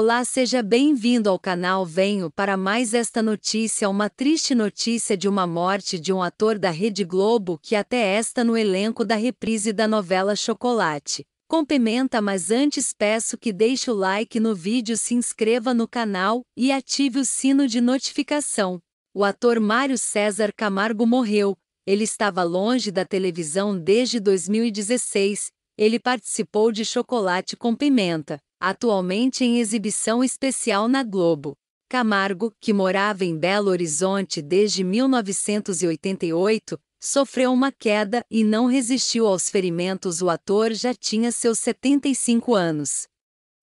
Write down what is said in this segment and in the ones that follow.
Olá, seja bem-vindo ao canal. Venho para mais esta notícia, uma triste notícia de uma morte de um ator da Rede Globo que até está no elenco da reprise da novela Chocolate. Com pimenta, mas antes peço que deixe o like no vídeo, se inscreva no canal e ative o sino de notificação. O ator Mário César Camargo morreu. Ele estava longe da televisão desde 2016. Ele participou de Chocolate com Pimenta atualmente em exibição especial na Globo. Camargo, que morava em Belo Horizonte desde 1988, sofreu uma queda e não resistiu aos ferimentos. O ator já tinha seus 75 anos.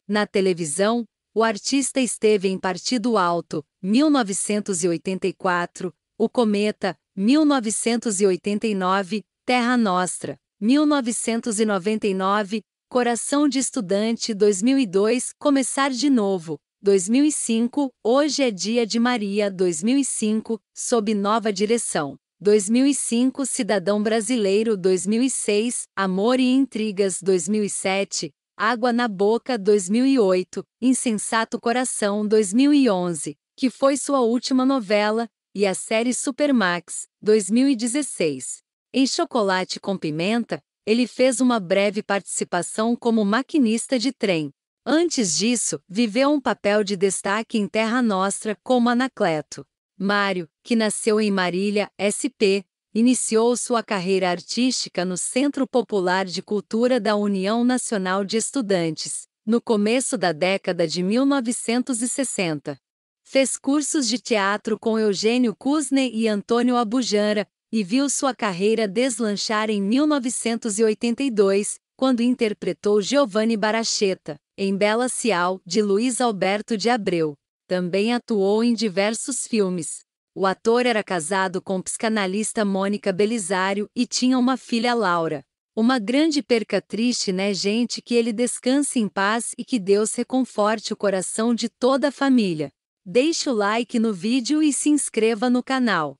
Na televisão, o artista esteve em Partido Alto, 1984, O Cometa, 1989, Terra Nostra, 1999, Coração de Estudante 2002 Começar de Novo. 2005 Hoje é Dia de Maria. 2005 Sob Nova Direção. 2005 Cidadão Brasileiro. 2006 Amor e Intrigas. 2007 Água na Boca. 2008 Insensato Coração. 2011 que foi sua última novela e a série Supermax. 2016 Em Chocolate com Pimenta ele fez uma breve participação como maquinista de trem. Antes disso, viveu um papel de destaque em Terra Nostra como Anacleto. Mário, que nasceu em Marília, SP, iniciou sua carreira artística no Centro Popular de Cultura da União Nacional de Estudantes, no começo da década de 1960. Fez cursos de teatro com Eugênio Kuzner e Antônio Abujamra, e viu sua carreira deslanchar em 1982, quando interpretou Giovanni Baracheta, em Bela Cial, de Luiz Alberto de Abreu. Também atuou em diversos filmes. O ator era casado com psicanalista Mônica Belisário e tinha uma filha Laura. Uma grande perca triste, né, gente? Que ele descanse em paz e que Deus reconforte o coração de toda a família. Deixe o like no vídeo e se inscreva no canal.